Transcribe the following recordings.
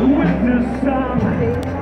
with the sun.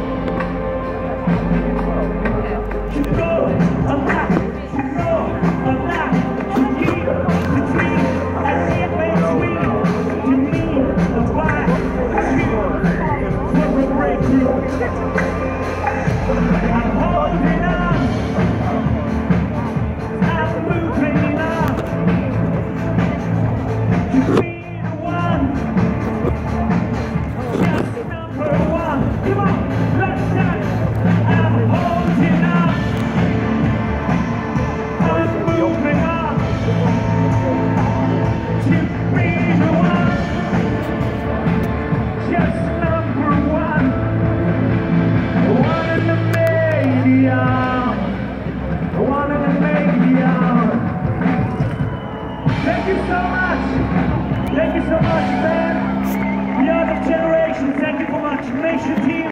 Nations team.